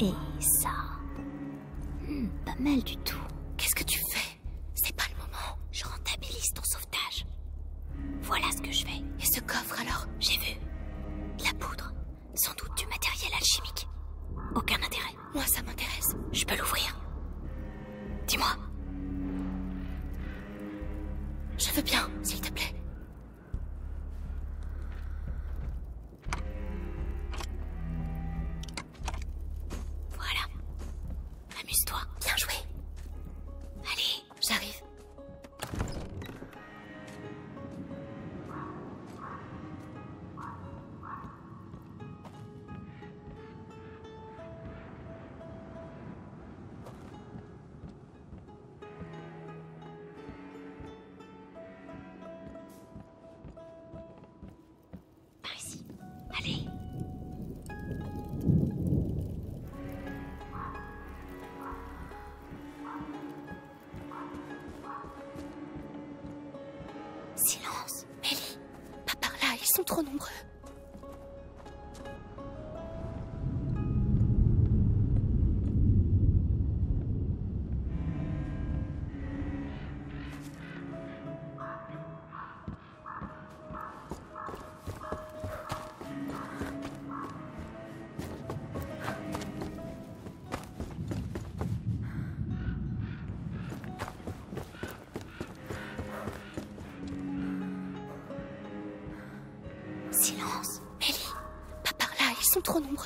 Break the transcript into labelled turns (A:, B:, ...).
A: Et ça. Hmm, pas mal du tout.
B: Qu'est-ce que tu fais? C'est pas le moment.
A: Je rentabilise ton sauvetage. Voilà ce que je fais.
B: Et ce coffre alors?
A: J'ai vu. De la poudre. Sans doute du matériel alchimique. Aucun intérêt.
B: Moi, ça m'intéresse.
A: Je peux l'ouvrir. Dis-moi.
B: Je veux bien, s'il te plaît. 方。Sont trop nombreux.
A: Silence.
B: Ellie, pas par là, ils sont trop nombreux.